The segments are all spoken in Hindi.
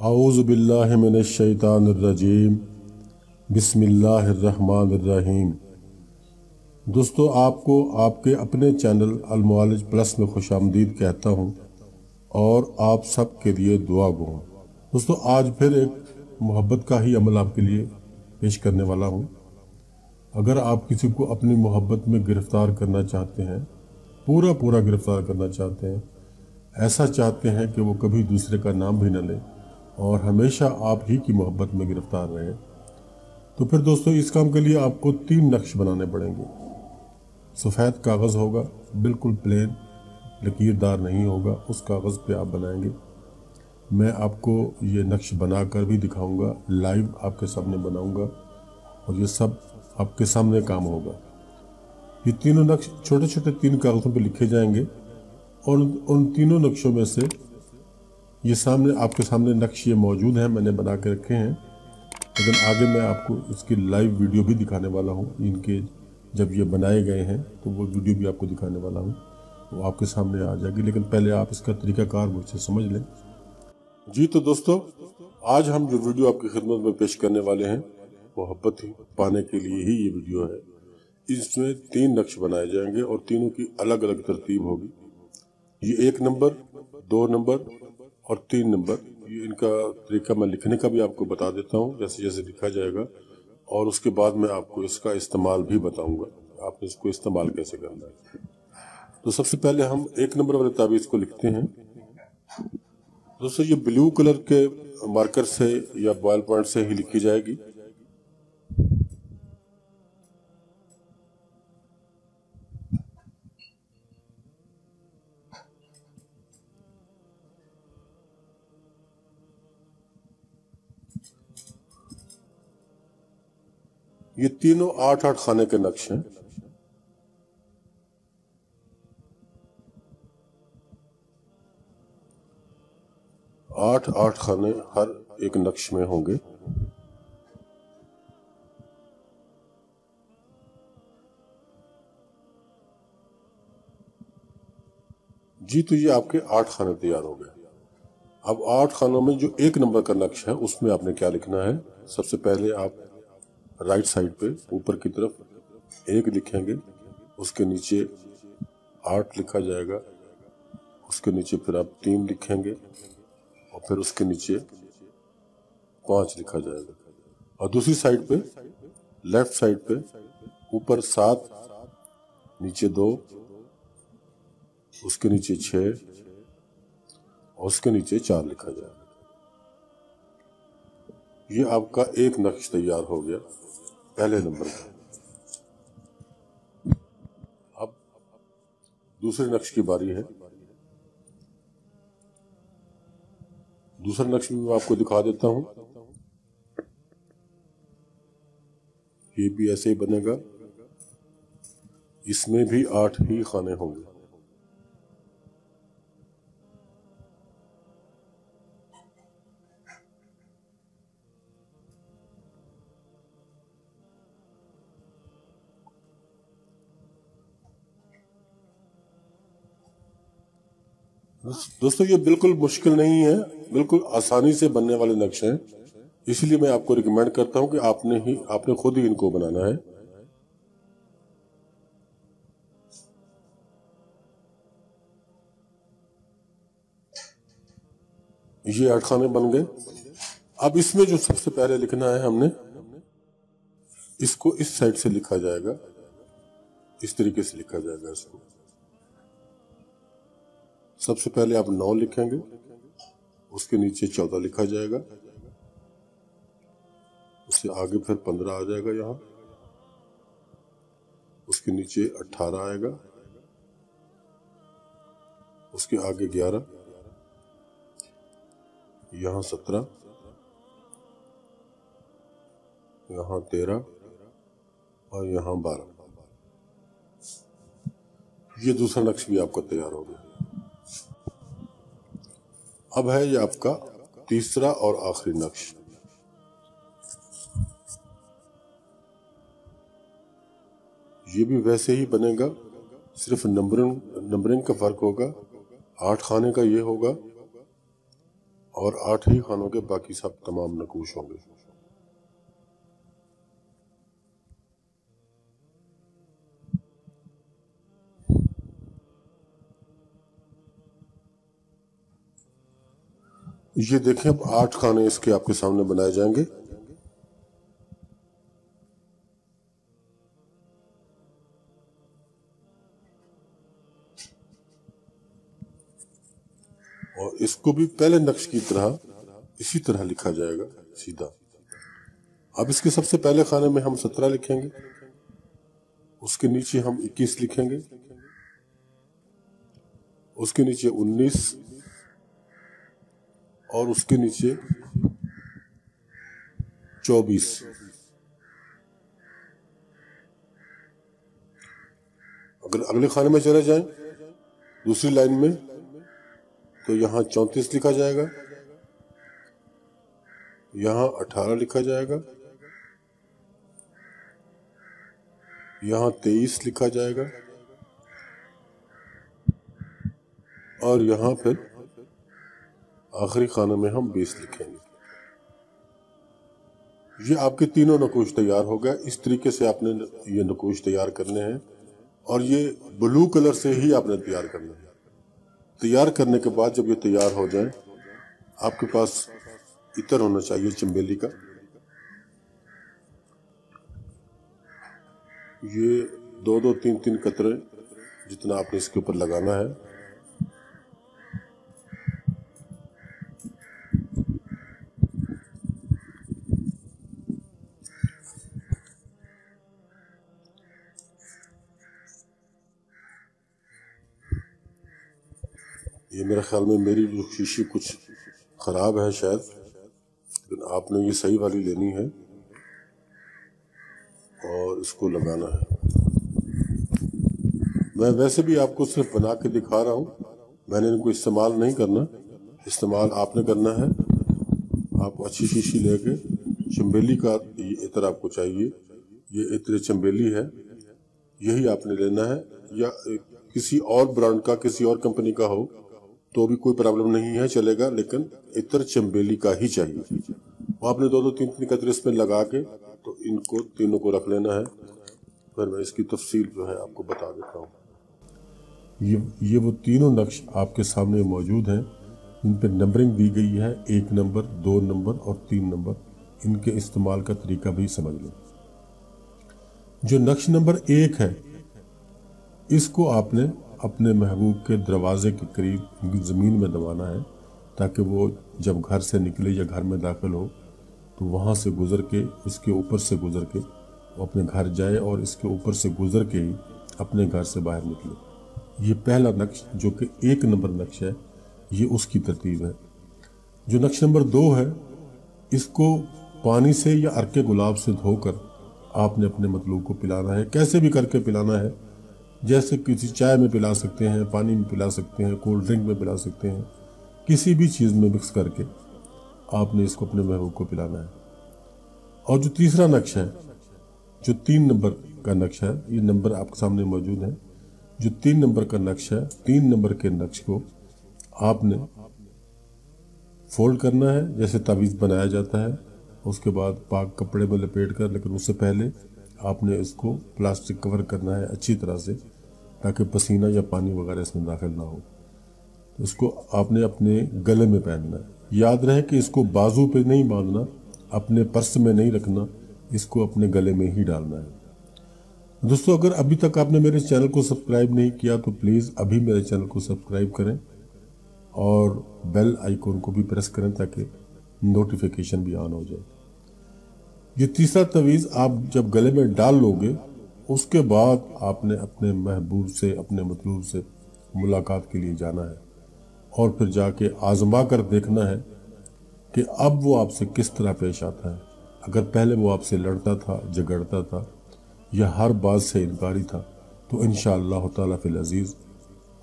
आउज़बिल्लिनशैतानरजीम बिस्मिल्लाहिर्रहमानिर्रहीम दोस्तों, आपको आपके अपने चैनल अलमालिज प्लस में खुश आमदीद कहता हूँ और आप सब के लिए दुआ गो दोस्तों, आज फिर एक मोहब्बत का ही अमल आपके लिए पेश करने वाला हूँ। अगर आप किसी को अपनी मोहब्बत में गिरफ़्तार करना चाहते हैं पूरा पूरा गिरफ़्तार करना चाहते हैं, ऐसा चाहते हैं कि वो कभी दूसरे का नाम भी न ले और हमेशा आप ही की मोहब्बत में गिरफ़्तार रहें। तो फिर दोस्तों, इस काम के लिए आपको तीन नक्श बनाने पड़ेंगे। सफ़ेद कागज़ होगा, बिल्कुल प्लेन लकीरदार नहीं होगा, उस कागज़ पे आप बनाएँगे। मैं आपको ये नक्श बनाकर भी दिखाऊँगा लाइव आपके सामने बनाऊँगा, और ये सब आपके सामने काम होगा। ये तीनों नक्श छोटे छोटे तीन कागज़ों पे लिखे जाएँगे, और उन तीनों नक्शों में से ये सामने, आपके सामने नक्श ये मौजूद हैं, मैंने बना के रखे हैं। लेकिन आगे मैं आपको इसकी लाइव वीडियो भी दिखाने वाला हूँ। इनके जब ये बनाए गए हैं तो वो वीडियो भी आपको दिखाने वाला हूँ। वो आपके सामने आ जाएगी। लेकिन पहले आप इसका तरीकाकार मुझसे समझ लें। जी तो दोस्तों, आज हम जो वीडियो आपकी खिदमत में पेश करने वाले हैं मोहब्बत पाने के लिए ही ये वीडियो है। इसमें तीन नक्श बनाए जाएँगे और तीनों की अलग अलग तरतीब होगी। ये एक नंबर, दो नंबर और तीन नंबर, ये इनका तरीका मैं लिखने का भी आपको बता देता हूँ, जैसे जैसे लिखा जाएगा। और उसके बाद मैं आपको इसका इस्तेमाल भी बताऊँगा। आपने इसको इस्तेमाल कैसे करना है? तो सबसे पहले हम एक नंबर वाले ताबीज़ को लिखते हैं। दोस्तों ये ब्लू कलर के मार्कर से या बॉयल पॉइंट से ही लिखी जाएगी। ये तीनों आठ आठ खाने के नक्श हैं। आठ आठ खाने हर एक नक्श में होंगे। जी तो ये आपके आठ खाने तैयार हो गए। अब आठ खानों में जो एक नंबर का नक्श है, उसमें आपने क्या लिखना है? सबसे पहले आप राइट साइड पे, ऊपर की तरफ़ एक लिखेंगे, उसके नीचे आठ लिखा जाएगा, उसके नीचे फिर आप तीन लिखेंगे, और फिर उसके नीचे पाँच लिखा जाएगा। और दूसरी साइड पे, लेफ़्ट साइड पे, ऊपर सात, नीचे दो, उसके नीचे छ और उसके नीचे चार लिखा जाएगा। ये आपका एक नक्श तैयार हो गया। पहले नंबर पर अब दूसरे नक्श की बारी है। दूसरा नक्श भी मैं आपको दिखा देता हूँ। ये भी ऐसे ही बनेगा। इसमें भी आठ ही खाने होंगे। दोस्तों, ये बिल्कुल मुश्किल नहीं है, बिल्कुल आसानी से बनने वाले नक्शे हैं। इसलिए मैं आपको रिकमेंड करता हूँ कि आपने ही, आपने खुद ही इनको बनाना है। ये आठ खाने बन गए। अब इसमें जो सबसे पहले लिखना है हमने, इसको इस साइड से लिखा जाएगा। इस तरीके से लिखा जाएगा इसको। सबसे पहले आप नौ लिखेंगे, उसके नीचे चौदह लिखा जाएगा। उससे आगे फिर पंद्रह आ जाएगा यहाँ। उसके नीचे अट्ठारह आएगा। उसके आगे ग्यारह। यहाँ सत्रह। यहाँ तेरह। और यहाँ बारह। ये दूसरा नक्श भी आपका तैयार हो गया। अब है ये आपका तीसरा और आखिरी नक्श। ये भी वैसे ही बनेगा, सिर्फ़ नंबरिंग नंबरिंग का फ़र्क होगा, आठ खाने का ये होगा, और आठ ही खानों के बाकी सब तमाम नकूश होंगे। ये देखें, अब आठ खाने इसके आपके सामने बनाए जाएँगे। और इसको भी पहले नक्श की तरह, इसी तरह लिखा जाएगा, सीधा। अब इसके सबसे पहले खाने में हम सत्रह लिखेंगे। उसके नीचे हम इक्कीस लिखेंगे। उसके नीचे उन्नीस और उसके नीचे चौबीस। अगर अगले खाने में चले जाएँ, दूसरी लाइन में तो यहाँ चौंतीस लिखा जाएगा, यहाँ अठारह लिखा जाएगा, यहाँ तेईस लिखा जाएगा, और यहाँ फिर आखिरी खाने में हम बेस लिखेंगे। ये आपके तीनों नकोश तैयार हो गए। इस तरीके से आपने ये नकोश तैयार करने हैं और ये ब्लू कलर से ही आपने तैयार करना है। तैयार करने के बाद जब ये तैयार हो जाए, आपके पास इतर होना चाहिए चम्बेली का। ये दो दो तीन तीन कतरे जितना आपने इसके ऊपर लगाना है। ये मेरे ख्याल में मेरी जो शीशी कुछ ख़राब है शायद। लेकिन आपने ये सही वाली लेनी है और इसको लगाना है। मैं वैसे भी आपको सिर्फ़ बना के दिखा रहा हूँ। मैंने इनको इस्तेमाल नहीं करना। इस्तेमाल आपने करना है। आपको अच्छी शीशी लेके चम्बेली का ये इतर आपको चाहिए। ये इतर चम्बेली है। यही आपने लेना है। या किसी और ब्रांड का, किसी और कंपनी का हो तो भी कोई प्रॉब्लम नहीं है, चलेगा, लेकिन इतर चम्बेली का ही चाहिए। वो आपने दो दो तीन तीन कतर इसमें लगा के तो इनको तीनों को रख लेना है। फिर मैं इसकी तफसील जो है आपको बता देता हूँ। ये ये वो तीनों नक्श आपके सामने मौजूद हैं। इन पर नंबरिंग दी गई है, एक नंबर दो नंबर और तीन नंबर इनके इस्तेमाल का तरीका भी समझ लें। जो नक्श नंबर एक है, इसको आपने अपने महबूब के दरवाजे के करीब ज़मीन में दबाना है, ताकि वो जब घर से निकले या घर में दाखिल हो तो वहाँ से गुज़र के उसके ऊपर से गुज़र के, वो अपने घर जाए और इसके ऊपर से गुज़र के ही अपने घर से बाहर निकले। ये पहला नक्श, जो कि एक नंबर नक्श है, ये उसकी तरतीब है। जो नक्श नंबर दो है, इसको पानी से या अर्के गुलाब से धोकर आपने अपने मतलूब को पिलाना है। कैसे भी करके पिलाना है जैसे किसी चाय में पिला सकते हैं, पानी में पिला सकते हैं कोल्ड ड्रिंक में पिला सकते हैं, किसी भी चीज़ में मिक्स करके आपने इसको अपने महबूब को पिलाना है। और जो तीसरा नक्श है, जो तीन नंबर का नक्श है, ये नंबर आपके सामने मौजूद है। जो तीन नंबर का नक्श है, तीन नंबर के नक्श को आपने फोल्ड करना है, जैसे तावीज़ बनाया जाता है। उसके बाद पाक कपड़े में लपेट कर लेकिन उससे पहले आपने इसको प्लास्टिक कवर करना है, अच्छी तरह से। ताकि पसीना या पानी वगैरह इसमें दाखिल ना हो। तो इसको आपने अपने गले में पहनना है। याद रहे कि इसको बाजू पे नहीं बांधना, अपने पर्स में नहीं रखना, इसको अपने गले में ही डालना है। दोस्तों, अगर अभी तक आपने मेरे चैनल को सब्सक्राइब नहीं किया तो प्लीज़ अभी मेरे चैनल को सब्सक्राइब करें और बेल आइकॉन को भी प्रेस करें ताकि नोटिफिकेशन भी ऑन हो जाए। ये तीसरा तवीज़ आप जब गले में डाल लोगे उसके बाद आपने अपने महबूब से, अपने मतलूब से मुलाकात के लिए जाना है और फिर जाके आजमा कर देखना है कि अब वो आपसे किस तरह पेश आता है। अगर पहले वो आपसे लड़ता था, झगड़ता था या हर बात से इनकारी था तो इन फिल अज़ीज़,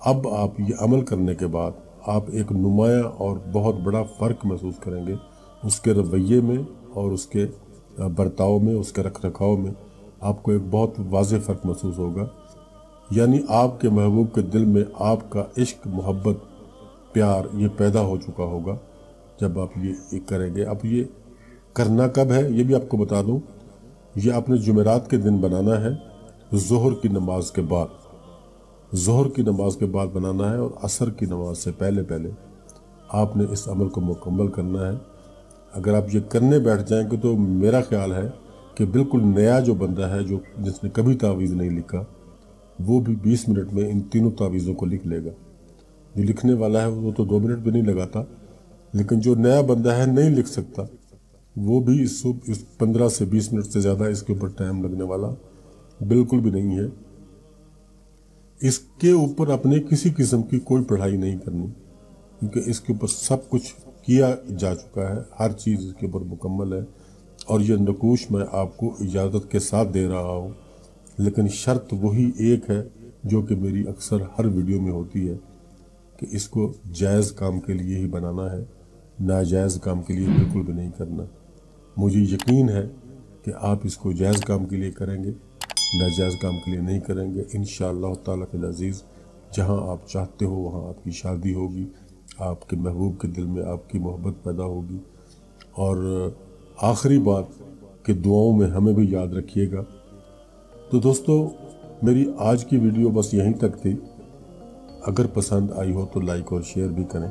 अब आप ये अमल करने के बाद आप एक नुमाया और बहुत बड़ा फ़र्क महसूस करेंगे। उसके रवैये में और उसके बर्ताव में, उसके रख रखाव में आपको एक बहुत वाज फ़र्क महसूस होगा। यानी आपके महबूब के दिल में आपका इश्क मोहब्बत प्यार ये पैदा हो चुका होगा जब आप ये, ये करेंगे। अब ये करना कब है ये भी आपको बता दूँ। ये आपने जुमेरात के दिन बनाना है जहर की नमाज़ के बाद। जहर की नमाज़ के बाद बनाना है और असर की नमाज़ से पहले पहले आपने इस अमल को मुकम्मल करना है। अगर आप ये करने बैठ जाएँगे तो मेरा ख्याल है कि बिल्कुल नया जो बंदा है, जो जिसने कभी तावीज़ नहीं लिखा, वो भी 20 मिनट में इन तीनों तावीज़ों को लिख लेगा। जो लिखने वाला है, वो तो दो मिनट भी नहीं लगाता, लेकिन जो नया बंदा है, नहीं लिख सकता, वो भी इस इस पंद्रह से बीस मिनट से ज़्यादा इसके ऊपर टाइम लगने वाला बिल्कुल भी नहीं है। इसके ऊपर अपने किसी किस्म की कोई पढ़ाई नहीं करनी, क्योंकि इसके ऊपर सब कुछ किया जा चुका है, हर चीज़ इसके ऊपर मुकम्मल है। और ये नकोश मैं आपको इजाज़त के साथ दे रहा हूँ। लेकिन शर्त वही एक है, जो कि मेरी अक्सर हर वीडियो में होती है, कि इसको जायज़ काम के लिए ही बनाना है, नाजायज़ काम के लिए बिल्कुल भी नहीं करना। मुझे यकीन है कि आप इसको जायज़ काम के लिए करेंगे, नाजायज़ काम के लिए नहीं करेंगे। इन तज़ीज़ जहाँ आप चाहते हो वहाँ आपकी शादी होगी, आपके महबूब के दिल में आपकी मोहब्बत पैदा होगी। और आखिरी बात कि दुआओं में हमें भी याद रखिएगा। तो दोस्तों, मेरी आज की वीडियो बस यहीं तक थी। अगर पसंद आई हो तो लाइक और शेयर भी करें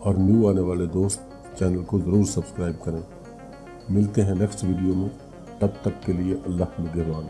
और न्यू आने वाले दोस्त चैनल को ज़रूर सब्सक्राइब करें। मिलते हैं नेक्स्ट वीडियो में। तब तक के लिए अल्लाह निगेबान